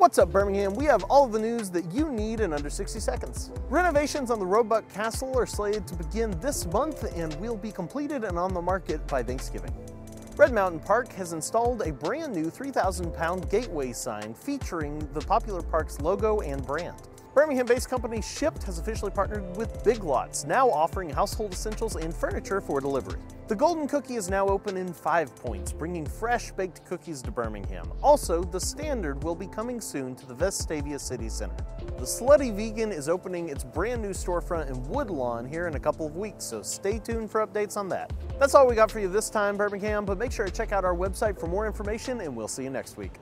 What's up, Birmingham? We have all the news that you need in under 60 seconds. Renovations on the Roebuck Castle are slated to begin this month and will be completed and on the market by Thanksgiving. Red Mountain Park has installed a brand new 3,000 pound gateway sign featuring the popular park's logo and brand. Birmingham-based company Shipt has officially partnered with Big Lots, now offering household essentials and furniture for delivery. The Golden Cookie is now open in Five Points, bringing fresh baked cookies to Birmingham. Also, the Standard will be coming soon to the Vestavia City Center. The Slutty Vegan is opening its brand new storefront in Woodlawn here in a couple of weeks, so stay tuned for updates on that. That's all we got for you this time, Birmingham, but make sure to check out our website for more information, and we'll see you next week.